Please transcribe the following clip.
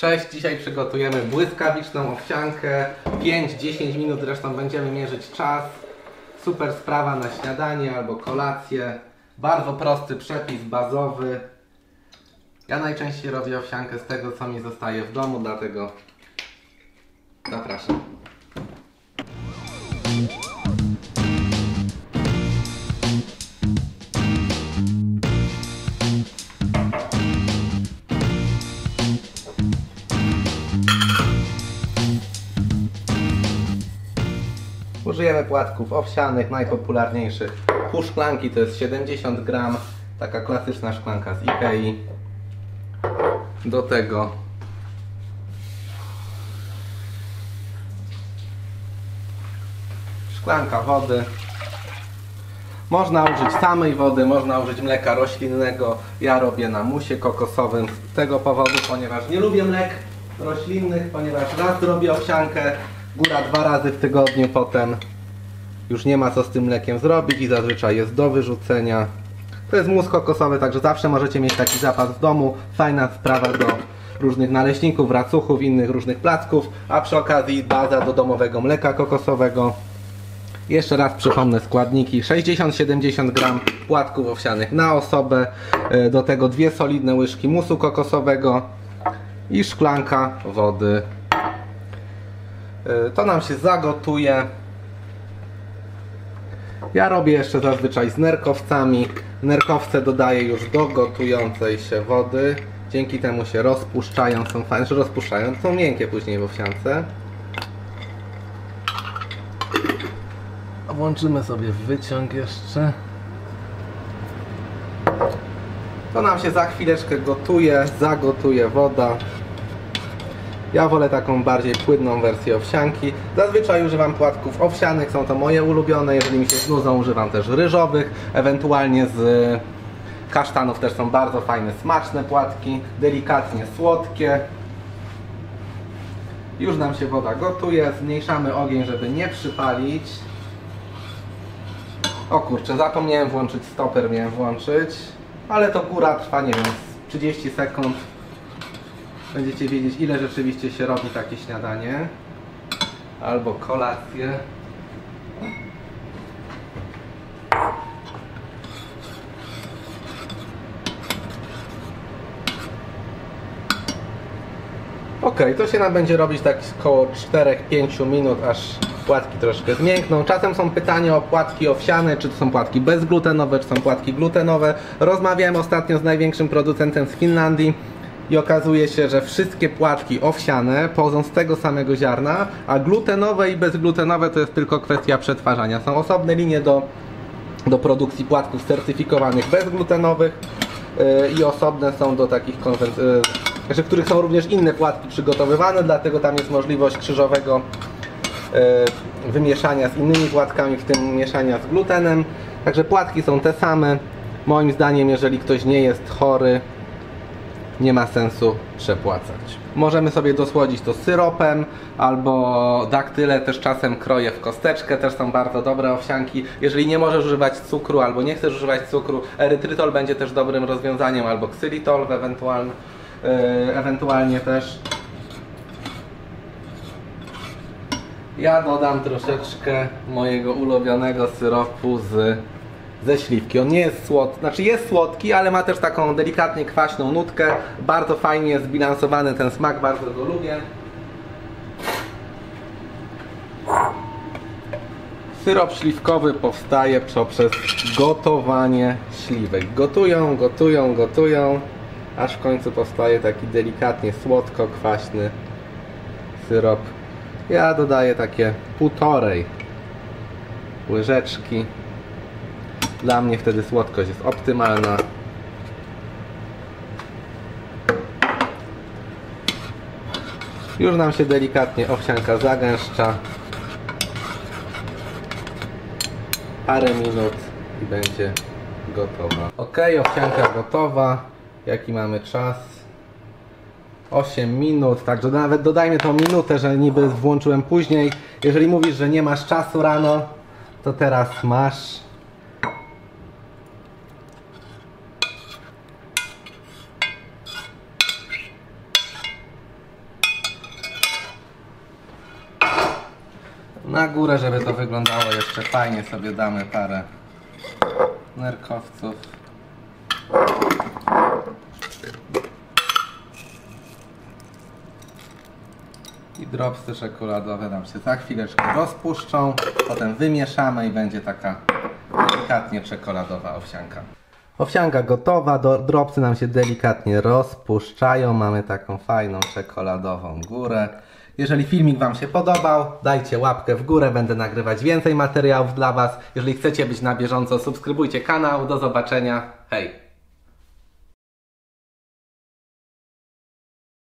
Cześć, dzisiaj przygotujemy błyskawiczną owsiankę. 5-10 minut zresztą będziemy mierzyć czas. Super sprawa na śniadanie albo kolację. Bardzo prosty przepis bazowy. Ja najczęściej robię owsiankę z tego, co mi zostaje w domu, dlatego zapraszam. Użyjemy płatków owsianych, najpopularniejszych. Pół szklanki to jest 70 gram, taka klasyczna szklanka z Ikei. Do tego szklanka wody. Można użyć samej wody, można użyć mleka roślinnego. Ja robię na musie kokosowym z tego powodu, ponieważ nie lubię mlek roślinnych, ponieważ raz robię owsiankę, góra dwa razy w tygodniu potem już nie ma co z tym mlekiem zrobić i zazwyczaj jest do wyrzucenia. To jest mus kokosowy, także zawsze możecie mieć taki zapas w domu. Fajna sprawa do różnych naleśników, racuchów, innych różnych placków, a przy okazji baza do domowego mleka kokosowego. Jeszcze raz przypomnę składniki. 60-70 gram płatków owsianych na osobę, e, do tego dwie solidne łyżki musu kokosowego i szklanka wody. E, To nam się zagotuje. Ja robię jeszcze zazwyczaj z nerkowcami. Nerkowce dodaję już do gotującej się wody. Dzięki temu się rozpuszczają, są fajne, że rozpuszczają, są miękkie później w owsiance. Włączymy sobie wyciąg jeszcze. To nam się za chwileczkę gotuje, zagotuje woda. Ja wolę taką bardziej płynną wersję owsianki. Zazwyczaj używam płatków owsianych, są to moje ulubione. Jeżeli mi się znudzą, używam też ryżowych. Ewentualnie z kasztanów też są bardzo fajne, smaczne płatki. Delikatnie słodkie. Już nam się woda gotuje. Zmniejszamy ogień, żeby nie przypalić. O kurczę, zapomniałem włączyć stoper, miałem włączyć. Ale to góra trwa, nie wiem, z 30 sekund. Będziecie wiedzieć, ile rzeczywiście się robi takie śniadanie. Albo kolację. Ok, to się nam będzie robić tak około 4-5 minut, aż płatki troszkę zmiękną. Czasem są pytania o płatki owsiane, czy to są płatki bezglutenowe, czy są płatki glutenowe. Rozmawiałem ostatnio z największym producentem z Finlandii i okazuje się, że wszystkie płatki owsiane pochodzą z tego samego ziarna, a glutenowe i bezglutenowe to jest tylko kwestia przetwarzania. Są osobne linie do, do produkcji płatków certyfikowanych bezglutenowych yy, i osobne są do takich konwen- yy, znaczy, w których są również inne płatki przygotowywane, dlatego tam jest możliwość krzyżowego yy, wymieszania z innymi płatkami, w tym mieszania z glutenem. Także płatki są te same. Moim zdaniem, jeżeli ktoś nie jest chory, nie ma sensu przepłacać. Możemy sobie dosłodzić to syropem albo daktyle też czasem kroję w kosteczkę, też są bardzo dobre owsianki. Jeżeli nie możesz używać cukru albo nie chcesz używać cukru, erytrytol będzie też dobrym rozwiązaniem albo ksylitol ewentualnie, yy, ewentualnie też. Ja dodam troszeczkę mojego ulubionego syropu z ze śliwki. On nie jest słodki, znaczy jest słodki, ale ma też taką delikatnie kwaśną nutkę. Bardzo fajnie zbilansowany ten smak, bardzo go lubię. Syrop śliwkowy powstaje poprzez gotowanie śliwek. Gotują, gotują, gotują, aż w końcu powstaje taki delikatnie słodko-kwaśny syrop. Ja dodaję takie półtorej łyżeczki. Dla mnie wtedy słodkość jest optymalna. Już nam się delikatnie owsianka zagęszcza. Parę minut i będzie gotowa. Ok, owsianka gotowa. Jaki mamy czas? 8 minut, także nawet dodajmy tą minutę, że niby włączyłem później. Jeżeli mówisz, że nie masz czasu rano, to teraz masz. Na górę, żeby to wyglądało jeszcze fajnie, sobie damy parę nerkowców. I dropsy czekoladowe nam się za chwileczkę rozpuszczą, potem wymieszamy i będzie taka delikatnie czekoladowa owsianka. Owsianka gotowa, dropsy nam się delikatnie rozpuszczają, mamy taką fajną czekoladową górę. Jeżeli filmik Wam się podobał, dajcie łapkę w górę, będę nagrywać więcej materiałów dla Was. Jeżeli chcecie być na bieżąco, subskrybujcie kanał. Do zobaczenia. Hej!